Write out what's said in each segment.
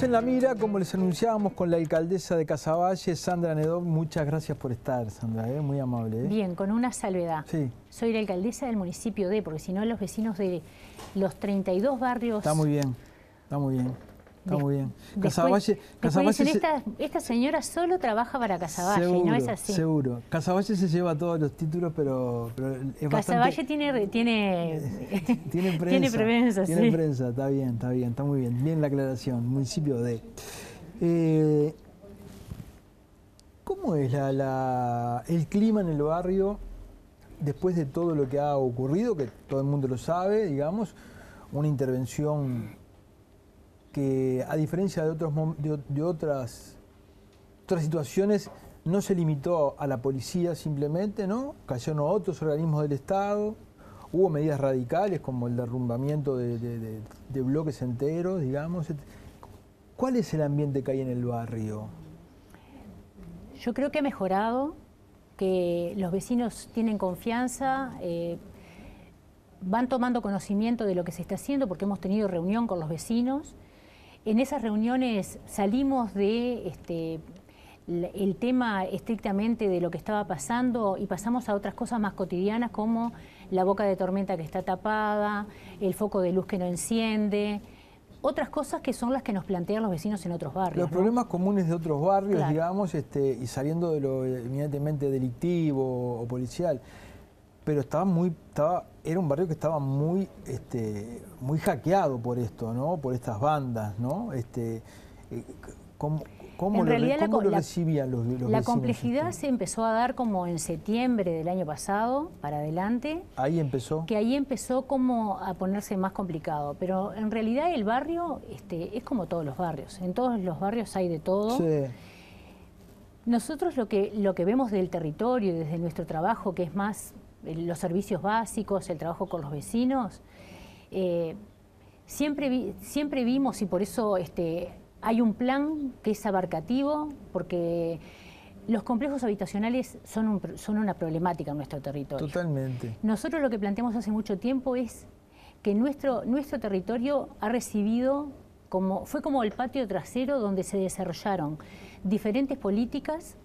En la mira, como les anunciábamos, con la alcaldesa de Casaballe, Sandra Nedov. Muchas gracias por estar, Sandra, ¿eh? muy amable. ¿eh? Bien, con una salvedad. Sí. Soy la alcaldesa del municipio de, porque si no los vecinos de los 32 barrios... Está muy bien, está muy bien. Está muy bien. Casaballe, Casaballe dicen, esta, señora solo trabaja para Casaballe, seguro, no es así. Seguro. Casaballe se lleva todos los títulos, pero, pero es Casaballe tiene, tiene, tiene prensa. tiene prensa, Tiene prensa, está bien, está bien, está muy bien. Bien la aclaración, municipio de... Eh, ¿Cómo es la, la, el clima en el barrio después de todo lo que ha ocurrido, que todo el mundo lo sabe, digamos, una intervención que a diferencia de, otros, de, otras, otras situaciones, no se limitó a la policía simplemente, ¿no? Cayeron otros organismos del Estado, hubo medidas radicales como el derrumbamiento de, bloques enteros, digamos. ¿Cuál es el ambiente que hay en el barrio? Yo creo que ha mejorado, que los vecinos tienen confianza, eh, van tomando conocimiento de lo que se está haciendo porque hemos tenido reunión con los vecinos en esas reuniones salimos de este, el tema estrictamente de lo que estaba pasando y pasamos a otras cosas más cotidianas como la boca de tormenta que está tapada, el foco de luz que no enciende, otras cosas que son las que nos plantean los vecinos en otros barrios. Los problemas comunes de otros barrios, digamos, este, y saliendo de lo eminentemente delictivo o policial pero estaba muy, estaba, era un barrio que estaba muy, este, muy hackeado por esto, ¿no? Por estas bandas, ¿no? Este, eh, ¿Cómo, cómo, lo, recibían los, los La complejidad se empezó a dar como en septiembre del año pasado, para adelante. Ahí empezó. Que ahí empezó como a ponerse más complicado. Pero en realidad el barrio este, es como todos los barrios. En todos los barrios hay de todo. Sí. Nosotros lo que, lo que vemos del territorio, desde nuestro trabajo, que es más los servicios básicos, el trabajo con los vecinos, eh, siempre, siempre vimos y por eso este, hay un plan que es abarcativo, porque los complejos habitacionales son, son una problemática en nuestro territorio. Totalmente. Nosotros lo que planteamos hace mucho tiempo es que nuestro, nuestro territorio ha recibido, como, fue como el patio trasero donde se desarrollaron diferentes políticas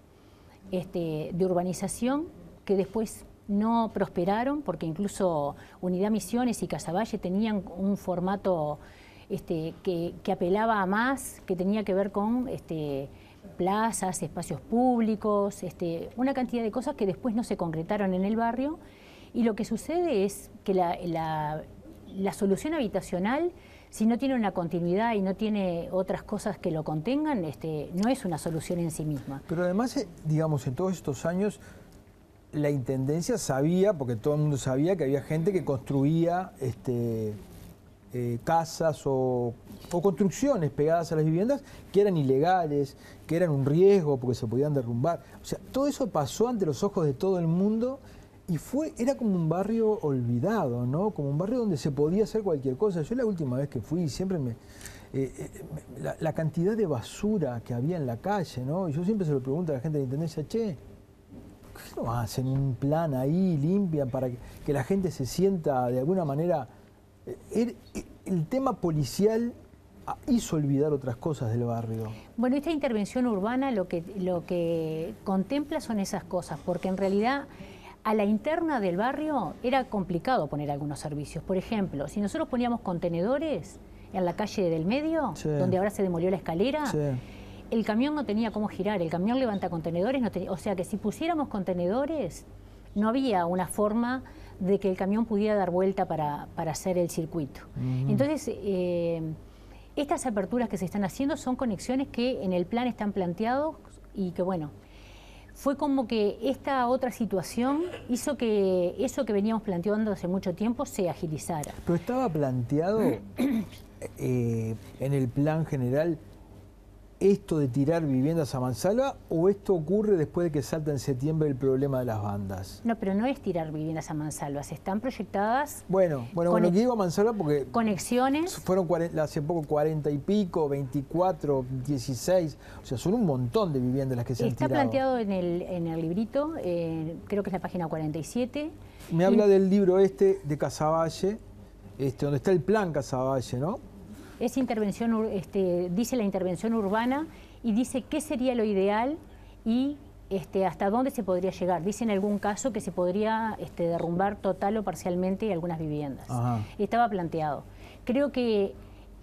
este, de urbanización que después no prosperaron porque incluso Unidad Misiones y Casaballe tenían un formato este, que, apelaba a más, que tenía que ver con este, plazas, espacios públicos, este, una cantidad de cosas que después no se concretaron en el barrio. Y lo que sucede es que la, solución habitacional, si no tiene una continuidad y no tiene otras cosas que lo contengan, este, no es una solución en sí misma. Pero además, eh, digamos, en todos estos años la Intendencia sabía, porque todo el mundo sabía, que había gente que construía este, eh, casas o, construcciones pegadas a las viviendas que eran ilegales, que eran un riesgo porque se podían derrumbar. O sea, todo eso pasó ante los ojos de todo el mundo y fue, era como un barrio olvidado, ¿no? Como un barrio donde se podía hacer cualquier cosa. Yo la última vez que fui siempre me... Eh, eh, la, la, cantidad de basura que había en la calle, ¿no? Y yo siempre se lo pregunto a la gente de la Intendencia, che, qué no hacen un plan ahí, limpian, para que, la gente se sienta de alguna manera... Eh, el, tema policial hizo olvidar otras cosas del barrio. Bueno, esta intervención urbana lo que, lo que contempla son esas cosas, porque en realidad a la interna del barrio era complicado poner algunos servicios. Por ejemplo, si nosotros poníamos contenedores en la calle del medio, donde ahora se demolió la escalera, el camión no tenía cómo girar, el camión levanta contenedores, o sea que si pusiéramos contenedores, no había una forma de que el camión pudiera dar vuelta para, hacer el circuito. Entonces, eh, estas aperturas que se están haciendo son conexiones que en el plan están planteados y que, bueno, fue como que esta otra situación hizo que eso que veníamos planteando hace mucho tiempo se agilizara. Pero estaba planteado eh, en el plan general esto de tirar viviendas a mansalva o esto ocurre después de que salta en septiembre el problema de las bandas? No, pero no es tirar viviendas a mansalva, se están proyectadas... Bueno, bueno, bueno, que digo a mansalva porque... Conexiones... Fueron hace poco 40 y pico, 24, 16, o sea, son un montón de viviendas las que se han tirado. Está planteado en el, en el librito, eh, creo que es la página 47. Me habla del libro este de Casaballe, este, donde está el plan Casaballe, ¿no? Es intervención, este, dice la intervención urbana y dice qué sería lo ideal y este, hasta dónde se podría llegar. Dice en algún caso que se podría este, derrumbar total o parcialmente algunas viviendas. Estaba planteado. Creo que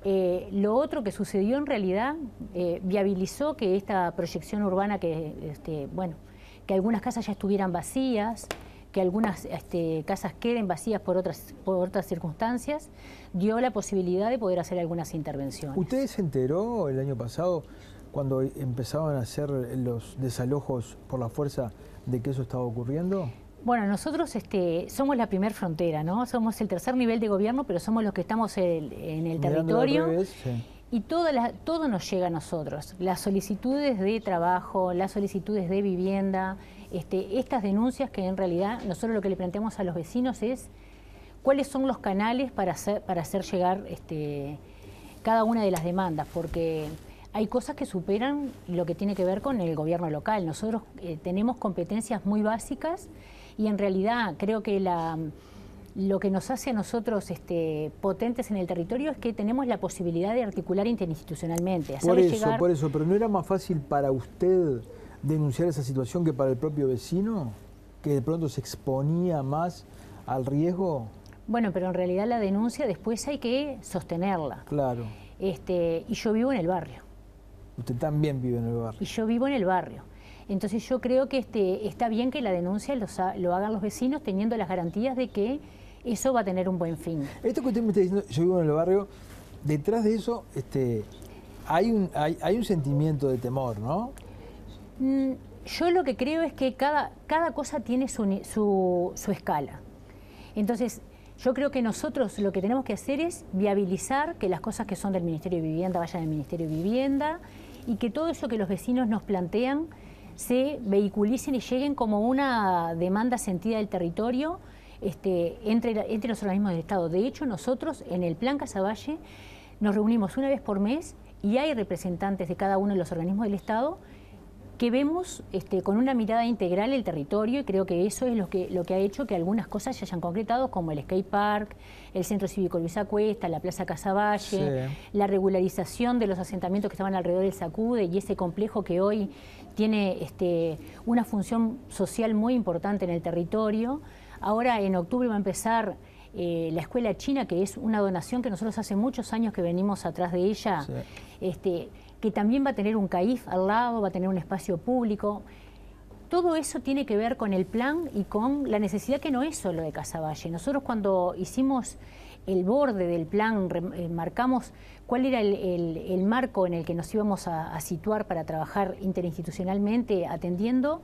eh, lo otro que sucedió en realidad eh, viabilizó que esta proyección urbana, que, este, bueno, que algunas casas ya estuvieran vacías, que algunas este, casas queden vacías por otras, por otras circunstancias, dio la posibilidad de poder hacer algunas intervenciones. ¿Usted se enteró el año pasado, cuando empezaban a hacer los desalojos por la fuerza, de que eso estaba ocurriendo? Bueno, nosotros este, somos la primer frontera, ¿no? Somos el tercer nivel de gobierno, pero somos los que estamos en, el territorio. Y todo, todo nos llega a nosotros. Las solicitudes de trabajo, las solicitudes de vivienda, este, estas denuncias que en realidad nosotros lo que le planteamos a los vecinos es cuáles son los canales para hacer, para hacer llegar este, cada una de las demandas, porque hay cosas que superan lo que tiene que ver con el gobierno local. Nosotros eh, tenemos competencias muy básicas y en realidad creo que la, lo que nos hace a nosotros este, potentes en el territorio es que tenemos la posibilidad de articular interinstitucionalmente. Por eso, por eso, pero ¿no era más fácil para usted denunciar esa situación que para el propio vecino? ¿Que de pronto se exponía más al riesgo? Bueno, pero en realidad la denuncia después hay que sostenerla. Claro. Este, y yo vivo en el barrio. Usted también vive en el barrio. Y yo vivo en el barrio. Entonces yo creo que este, está bien que la denuncia lo hagan los vecinos teniendo las garantías de que eso va a tener un buen fin. Esto que usted me está diciendo, yo vivo en el barrio, detrás de eso este, hay, un, hay, un sentimiento de temor, ¿no? Mm, yo lo que creo es que cada, cada cosa tiene su, su, su escala. Entonces, yo creo que nosotros lo que tenemos que hacer es viabilizar que las cosas que son del Ministerio de Vivienda vayan al Ministerio de Vivienda y que todo eso que los vecinos nos plantean se vehiculicen y lleguen como una demanda sentida del territorio este, entre, entre los organismos del Estado. De hecho, nosotros en el Plan Casaballe nos reunimos una vez por mes y hay representantes de cada uno de los organismos del Estado que vemos este, con una mirada integral el territorio y creo que eso es lo que, lo que ha hecho que algunas cosas se hayan concretado, como el skate park, el Centro Cívico Luis Acuesta, la Plaza Casaballe, la regularización de los asentamientos que estaban alrededor del Sacude y ese complejo que hoy tiene este, una función social muy importante en el territorio. Ahora en octubre va a empezar eh, la escuela china, que es una donación que nosotros hace muchos años que venimos atrás de ella, este, que también va a tener un CAIF al lado, va a tener un espacio público. Todo eso tiene que ver con el plan y con la necesidad que no es solo de Casaballe. Nosotros cuando hicimos el borde del plan, eh, marcamos cuál era el, marco en el que nos íbamos a, situar para trabajar interinstitucionalmente atendiendo,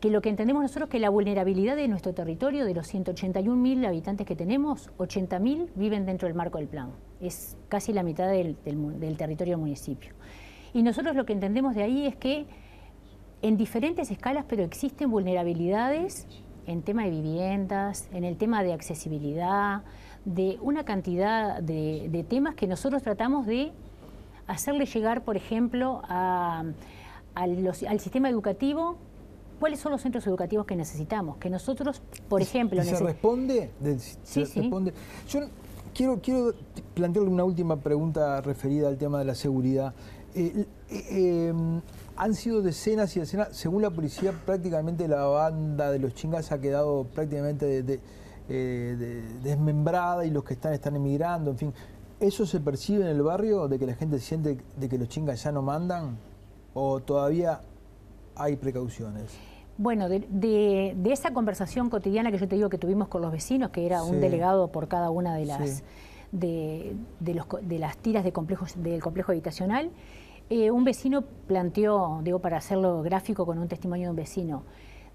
que lo que entendemos nosotros es que la vulnerabilidad de nuestro territorio, de los 181.000 habitantes que tenemos, 80.000 viven dentro del marco del plan. Es casi la mitad del, territorio del municipio. Y nosotros lo que entendemos de ahí es que en diferentes escalas, pero existen vulnerabilidades en tema de viviendas, en el tema de accesibilidad, de una cantidad de, temas que nosotros tratamos de hacerle llegar, por ejemplo, al sistema educativo cuáles son los centros educativos que necesitamos, que nosotros, por ejemplo... ¿Se responde? sí, responde? Yo quiero, quiero plantearle una última pregunta referida al tema de la seguridad. Eh, eh, em, han sido decenas y decenas, según la policía, prácticamente la banda de los chingas ha quedado prácticamente de eh, desmembrada y los que están están emigrando, en fin. ¿Eso se percibe en el barrio, de que la gente siente de que los chingas ya no mandan? ¿O todavía hay precauciones? Bueno, de, esa conversación cotidiana que yo te digo que tuvimos con los vecinos, que era un delegado por cada una de las, de, los, de, las tiras de complejos, del complejo habitacional, eh, un vecino planteó, digo para hacerlo gráfico con un testimonio de un vecino,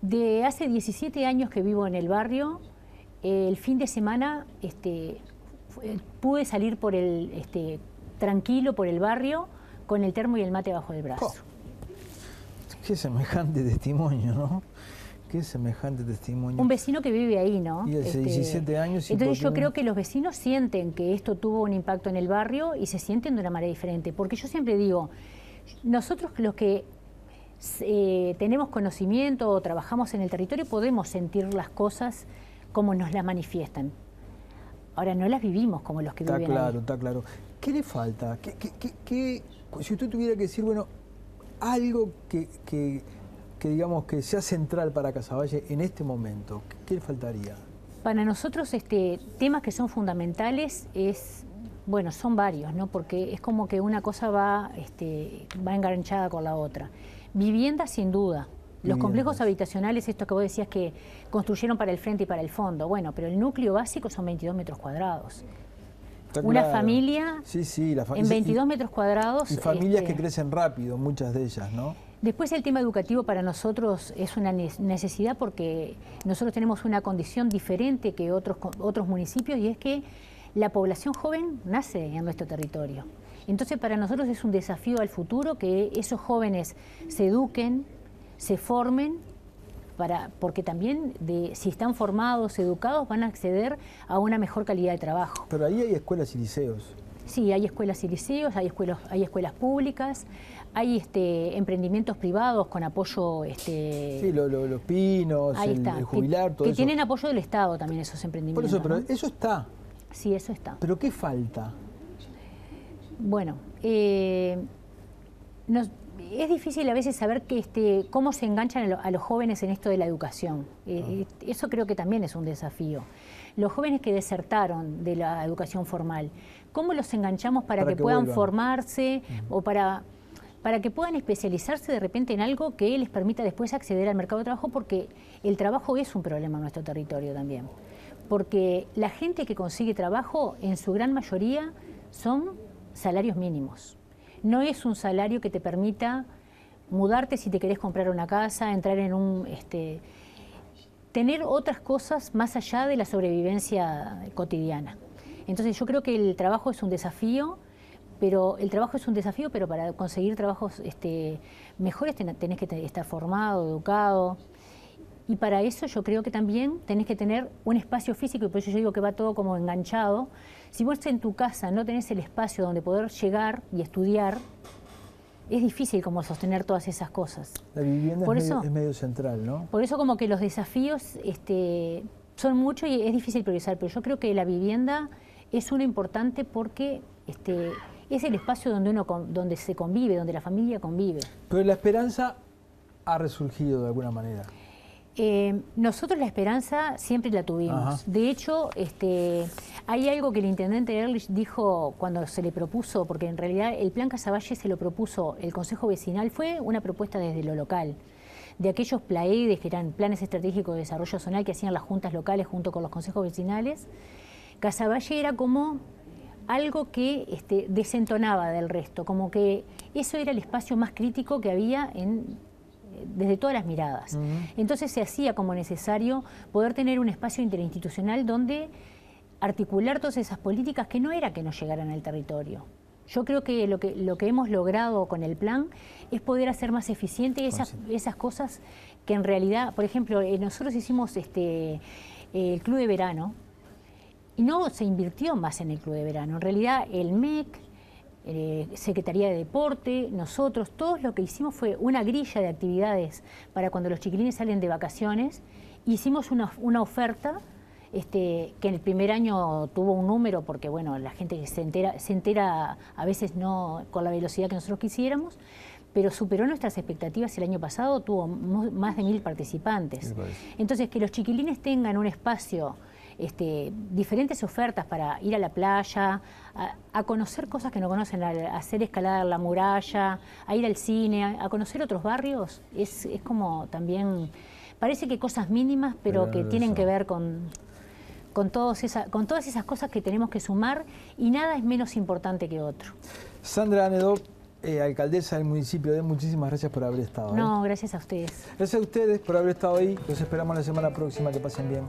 de hace 17 años que vivo en el barrio, el fin de semana este, pude salir por el este, tranquilo por el barrio con el termo y el mate bajo el brazo. Qué semejante testimonio, ¿no? Qué semejante testimonio. Un vecino que vive ahí, ¿no? Y hace 17 este, años. entonces yo creo que los vecinos sienten que esto tuvo un impacto en el barrio y se sienten de una manera diferente. Porque yo siempre digo, nosotros los que eh, tenemos conocimiento o trabajamos en el territorio podemos sentir las cosas como nos las manifiestan. Ahora no las vivimos como los que está viven claro, Está claro, ¿Qué le falta? ¿Qué, qué, qué, si usted tuviera que decir, bueno, algo que, que, digamos que sea central para Casaballe en este momento, ¿qué le faltaría? Para nosotros este, temas que son fundamentales es, bueno, son varios, ¿no? Porque es como que una cosa va, este, va enganchada con la otra. Vivienda sin duda. Los complejos habitacionales, esto que vos decías que construyeron para el frente y para el fondo, bueno, pero el núcleo básico son 22 metros cuadrados. Una familia sí, sí, en 22 metros cuadrados. Y familias que este, crecen rápido, muchas de ellas, ¿no? Después el tema educativo para nosotros es una necesidad porque nosotros tenemos una condición diferente que otros, otros municipios y es que la población joven nace en nuestro territorio. Entonces para nosotros es un desafío al futuro que esos jóvenes se eduquen, se formen para, porque también de, si están formados, educados, van a acceder a una mejor calidad de trabajo. Pero ahí hay escuelas y liceos. Sí, hay escuelas y liceos, hay escuelas, hay escuelas públicas, hay este, emprendimientos privados con apoyo... Este, sí, los pinos, el, jubilar, todo eso. Que tienen apoyo del Estado también esos emprendimientos. Por eso, pero eso está. Sí, eso está. ¿Pero qué falta? Bueno, eh, es difícil a veces saber que, este, cómo se enganchan a, los jóvenes en esto de la educación. Eh, ah. eso creo que también es un desafío. Los jóvenes que desertaron de la educación formal, ¿cómo los enganchamos para, que, puedan formarse o para para que puedan especializarse de repente en algo que les permita después acceder al mercado de trabajo, porque el trabajo es un problema en nuestro territorio también. Porque la gente que consigue trabajo, en su gran mayoría, son salarios mínimos. No es un salario que te permita mudarte si te querés comprar una casa, entrar en un... Este, tener otras cosas más allá de la sobrevivencia cotidiana. Entonces yo creo que el trabajo es un desafío pero el trabajo es un desafío, pero para conseguir trabajos este, mejores tenés que estar formado, educado. Y para eso yo creo que también tenés que tener un espacio físico, y por eso yo digo que va todo como enganchado. Si vos en tu casa no tenés el espacio donde poder llegar y estudiar, es difícil como sostener todas esas cosas. La vivienda es, medio, es, medio, central, ¿no? Por eso como que los desafíos este, son muchos y es difícil priorizar, pero yo creo que la vivienda es uno importante porque este, es el espacio donde uno donde se convive, donde la familia convive. Pero la esperanza ha resurgido de alguna manera. Eh, nosotros la esperanza siempre la tuvimos. De hecho, este, hay algo que el intendente Erlich dijo cuando se le propuso, porque en realidad el plan Casaballe se lo propuso el Consejo Vecinal, fue una propuesta desde lo local de aquellos PLAEDES, que eran planes estratégicos de desarrollo zonal que hacían las juntas locales junto con los consejos vecinales, Casaballe era como algo que este, desentonaba del resto, como que eso era el espacio más crítico que había en, desde todas las miradas. Entonces se hacía como necesario poder tener un espacio interinstitucional donde articular todas esas políticas que no era que no llegaran al territorio. Yo creo que lo que, lo que hemos logrado con el plan es poder hacer más eficiente esas, esas cosas que en realidad, por ejemplo, eh, nosotros hicimos este, el club de verano, y no se invirtió más en el club de verano. En realidad el MEC, eh, Secretaría de Deporte, nosotros, todos lo que hicimos fue una grilla de actividades para cuando los chiquilines salen de vacaciones. Hicimos una, oferta este, que en el primer año tuvo un número, porque bueno, la gente se entera, se entera a veces no con la velocidad que nosotros quisiéramos, pero superó nuestras expectativas el año pasado, tuvo más de mil participantes. Entonces, que los chiquilines tengan un espacio este, diferentes ofertas para ir a la playa, a, conocer cosas que no conocen, a, hacer escalada en la muralla, a ir al cine, a, conocer otros barrios, es, como también, parece que cosas mínimas, pero, que tienen que ver con, con, todos con todas esas cosas que tenemos que sumar y nada es menos importante que otro. Sandra Anedo, eh, alcaldesa del municipio de muchísimas gracias por haber estado. No, ¿eh? gracias a ustedes. Gracias a ustedes por haber estado ahí. Los esperamos la semana próxima. Que pasen bien.